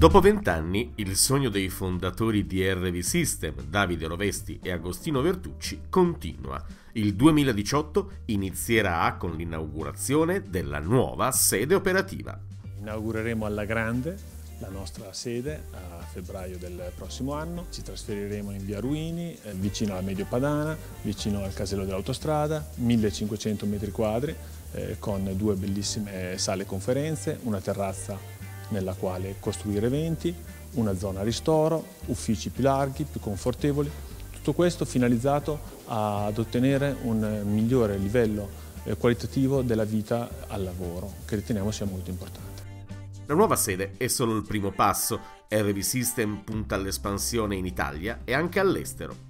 Dopo vent'anni, il sogno dei fondatori di RV System, Davide Rovesti e Agostino Vertucci, continua. Il 2018 inizierà con l'inaugurazione della nuova sede operativa. Inaugureremo alla grande la nostra sede a febbraio del prossimo anno. Ci trasferiremo in via Ruini, eh, vicino alla Medio Padana, vicino al casello dell'autostrada, 1500 metri quadri, eh, con due bellissime sale conferenze, una terrazza nella quale costruire eventi, una zona ristoro, uffici più larghi, più confortevoli, tutto questo finalizzato ad ottenere un migliore livello eh, qualitativo della vita al lavoro, che riteniamo sia molto importante. La nuova sede è solo il primo passo, RV System punta all'espansione in Italia e anche all'estero.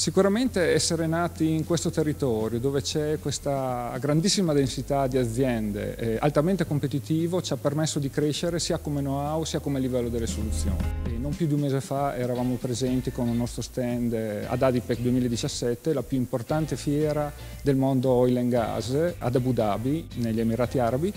Sicuramente essere nati in questo territorio dove c'è questa grandissima densità di aziende eh, altamente competitivo ci ha permesso di crescere sia come know-how sia come livello delle soluzioni. E non più di un mese fa eravamo presenti con il nostro stand eh, ad Adipec 2017, la più importante fiera del mondo oil and gas ad Abu Dhabi, negli Emirati Arabi,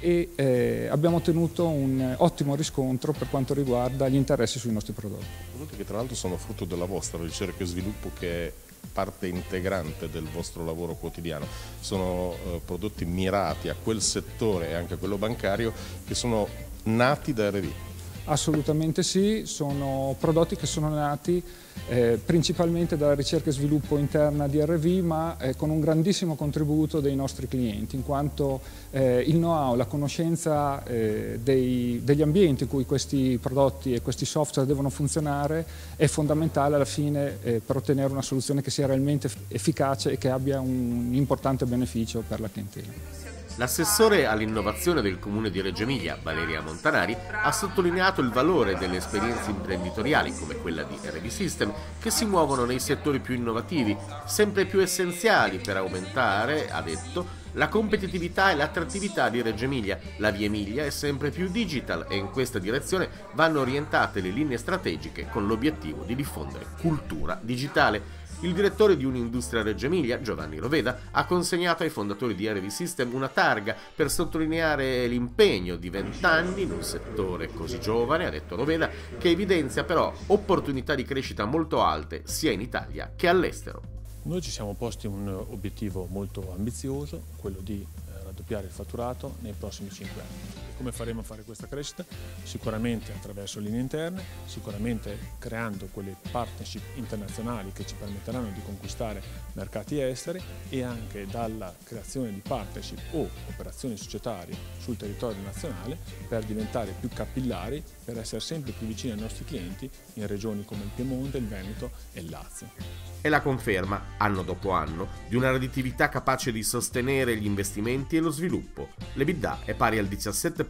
e eh, abbiamo ottenuto un ottimo riscontro per quanto riguarda gli interessi sui nostri prodotti. Prodotti che tra l'altro sono frutto della vostra ricerca e sviluppo che è parte integrante del vostro lavoro quotidiano. Sono eh, prodotti mirati a quel settore e anche a quello bancario che sono nati da RD. Assolutamente sì, sono prodotti che sono nati eh, principalmente dalla ricerca e sviluppo interna di RV ma eh, con un grandissimo contributo dei nostri clienti in quanto eh, il know-how, la conoscenza eh, dei, degli ambienti in cui questi prodotti e questi software devono funzionare è fondamentale alla fine eh, per ottenere una soluzione che sia realmente efficace e che abbia un importante beneficio per la clientela. L'assessore all'innovazione del comune di Reggio Emilia, Valeria Montanari, ha sottolineato il valore delle esperienze imprenditoriali come quella di RV System che si muovono nei settori più innovativi, sempre più essenziali per aumentare, ha detto, la competitività e l'attrattività di Reggio Emilia. La via Emilia è sempre più digital e in questa direzione vanno orientate le linee strategiche con l'obiettivo di diffondere cultura digitale. Il direttore di Un'Industria Reggio Emilia, Giovanni Roveda, ha consegnato ai fondatori di RV System una targa per sottolineare l'impegno di vent'anni in un settore così giovane, ha detto Roveda, che evidenzia però opportunità di crescita molto alte sia in Italia che all'estero. Noi ci siamo posti un obiettivo molto ambizioso, quello di eh, raddoppiare il fatturato nei prossimi cinque anni. Come faremo a fare questa crescita? Sicuramente attraverso linee interne, sicuramente creando quelle partnership internazionali che ci permetteranno di conquistare mercati esteri e anche dalla creazione di partnership o operazioni societarie sul territorio nazionale per diventare più capillari, per essere sempre più vicini ai nostri clienti in regioni come il Piemonte, il Veneto e il Lazio è la conferma, anno dopo anno, di una redditività capace di sostenere gli investimenti e lo sviluppo. L'EBITDA è pari al 17%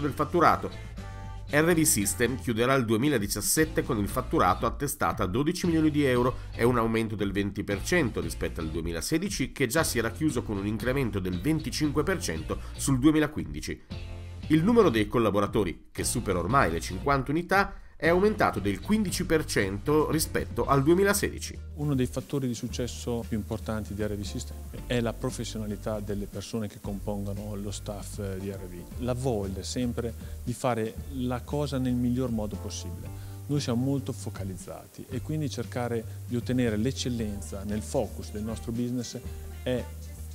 del fatturato. RV System chiuderà il 2017 con il fatturato attestato a 12 milioni di euro e un aumento del 20% rispetto al 2016 che già si era chiuso con un incremento del 25% sul 2015. Il numero dei collaboratori, che supera ormai le 50 unità, è aumentato del 15% rispetto al 2016. Uno dei fattori di successo più importanti di RV System è la professionalità delle persone che compongono lo staff di RV. La voglia sempre di fare la cosa nel miglior modo possibile. Noi siamo molto focalizzati e quindi cercare di ottenere l'eccellenza nel focus del nostro business è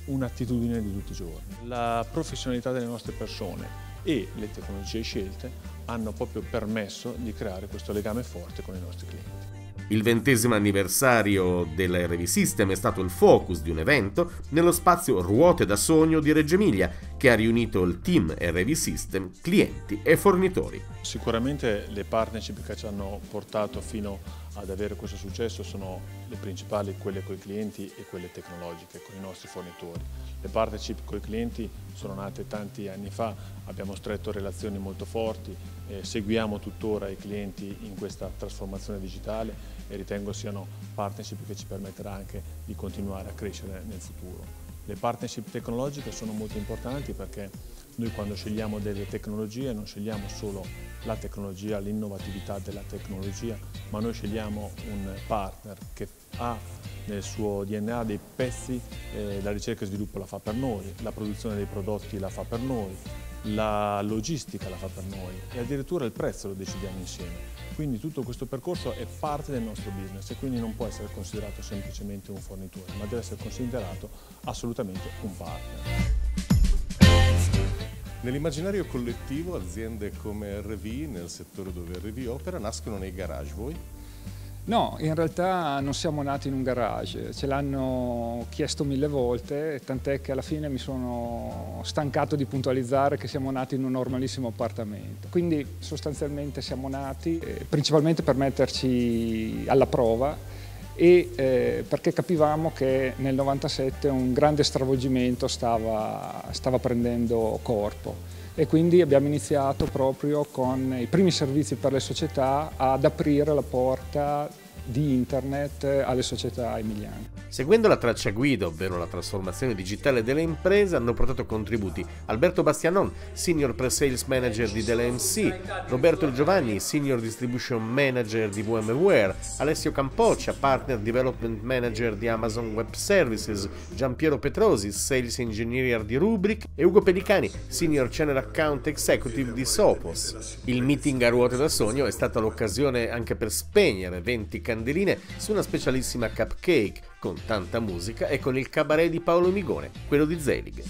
un'attitudine di tutti i giorni. La professionalità delle nostre persone e le tecnologie scelte hanno proprio permesso di creare questo legame forte con i nostri clienti. Il ventesimo anniversario della RV System è stato il focus di un evento nello spazio Ruote da Sogno di Reggio Emilia, che ha riunito il team RV System, clienti e fornitori. Sicuramente le partnership che ci hanno portato fino ad avere questo successo sono le principali, quelle con i clienti e quelle tecnologiche, con i nostri fornitori. Le partnership con i clienti sono nate tanti anni fa, abbiamo stretto relazioni molto forti, eh, seguiamo tuttora i clienti in questa trasformazione digitale e ritengo siano partnership che ci permetterà anche di continuare a crescere nel futuro. Le partnership tecnologiche sono molto importanti perché noi quando scegliamo delle tecnologie non scegliamo solo la tecnologia, l'innovatività della tecnologia, ma noi scegliamo un partner che ha nel suo DNA dei pezzi, eh, la ricerca e sviluppo la fa per noi, la produzione dei prodotti la fa per noi, la logistica la fa per noi e addirittura il prezzo lo decidiamo insieme. Quindi tutto questo percorso è parte del nostro business e quindi non può essere considerato semplicemente un fornitore, ma deve essere considerato assolutamente un partner. Nell'immaginario collettivo aziende come RV, nel settore dove RV opera, nascono nei garage. Voi? No, in realtà non siamo nati in un garage, ce l'hanno chiesto mille volte, tant'è che alla fine mi sono stancato di puntualizzare che siamo nati in un normalissimo appartamento. Quindi sostanzialmente siamo nati eh, principalmente per metterci alla prova e eh, perché capivamo che nel 97 un grande stravolgimento stava, stava prendendo corpo. E quindi abbiamo iniziato proprio con i primi servizi per le società ad aprire la porta di internet alle società emiliane. Seguendo la traccia guida, ovvero la trasformazione digitale delle imprese, hanno portato contributi. Alberto Bastianon, Senior Pre-Sales Manager di Della MC, Roberto Giovanni, Senior Distribution Manager di VMware, Alessio Campoccia, Partner Development Manager di Amazon Web Services, Giampiero Petrosi, Sales Engineer di Rubrik. E Ugo Pelicani, Senior Channel Account Executive di Sopos. Il meeting a ruote da sogno è stata l'occasione anche per spegnere 20 candeline su una specialissima cupcake con tanta musica e con il cabaret di Paolo Migone, quello di Zelig.